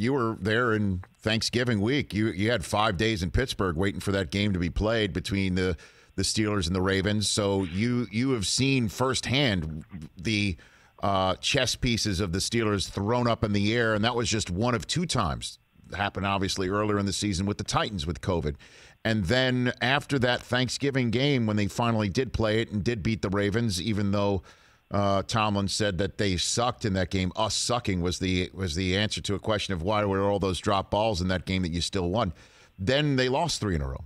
you were there in Thanksgiving week. You you had five days in Pittsburgh waiting for that game to be played between the the Steelers and the Ravens. So you you have seen firsthand the uh, chess pieces of the Steelers thrown up in the air, and that was just one of two times. Happened obviously earlier in the season with the Titans with COVID. And then after that Thanksgiving game, when they finally did play it and did beat the Ravens, even though uh, Tomlin said that they sucked in that game, us sucking was the was the answer to a question of why were all those drop balls in that game that you still won. Then they lost three in a row.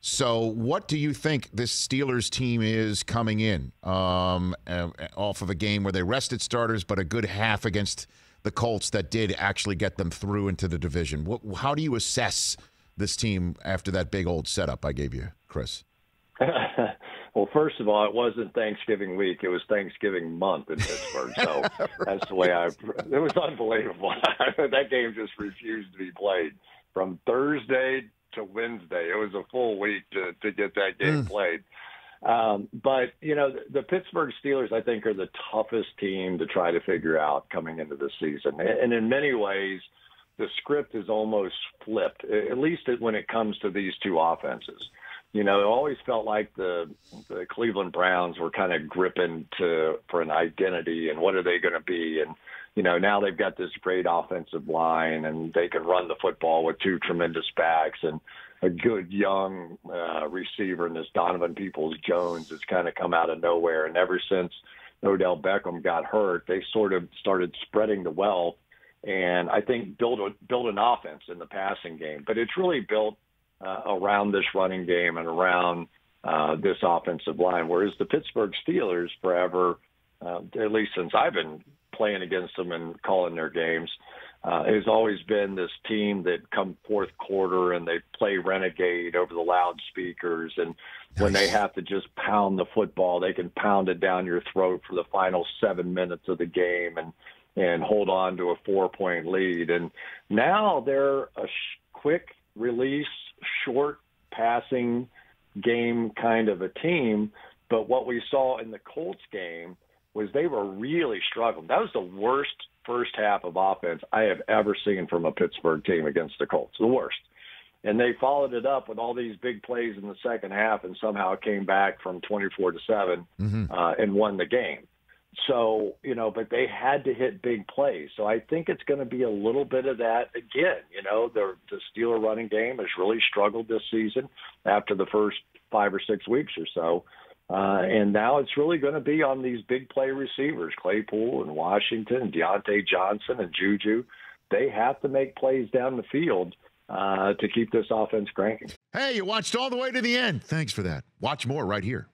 So, what do you think this Steelers team is coming in um, uh, off of a game where they rested starters, but a good half against the Colts that did actually get them through into the division? What, how do you assess this team after that big old setup I gave you, Cris? well, first of all, it wasn't Thanksgiving week; it was Thanksgiving month in Pittsburgh. So right. that's the way I. It was unbelievable. that game just refused to be played from Thursday to Wednesday. It was a full week to to get that game mm. played. Um, but you know, the, the Pittsburgh Steelers, I think, are the toughest team to try to figure out coming into the season, and in many ways, the script is almost flipped. At least when it comes to these two offenses. You know, it always felt like the the Cleveland Browns were kind of gripping to for an identity and what are they going to be and you know, now they've got this great offensive line and they can run the football with two tremendous backs and a good young uh, receiver in this Donovan Peoples Jones has kind of come out of nowhere. And ever since Odell Beckham got hurt, they sort of started spreading the wealth and I think build a, build an offense in the passing game. But it's really built uh, around this running game and around uh, this offensive line. Whereas the Pittsburgh Steelers, forever, uh, at least since I've been playing against them and calling their games. Uh, has always been this team that come fourth quarter and they play renegade over the loudspeakers and when they have to just pound the football they can pound it down your throat for the final seven minutes of the game and and hold on to a four point lead and now they're a sh- quick release short passing game kind of a team but what we saw in the Colts game was they were really struggling. That was the worst first half of offense I have ever seen from a Pittsburgh team against the Colts. The worst. And they followed it up with all these big plays in the second half, and somehow came back from 24 to 7 mm-hmm. uh, and won the game. So, you know, but they had to hit big plays. So I think it's going to be a little bit of that again. You know, the, the Steeler running game has really struggled this season after the first five or six weeks or so. Uh, and now it's really going to be on these big play receivers, Claypool and Washington, and Diontae Johnson and Juju. They have to make plays down the field uh, to keep this offense cranking. Hey, you watched all the way to the end. Thanks for that. Watch more right here.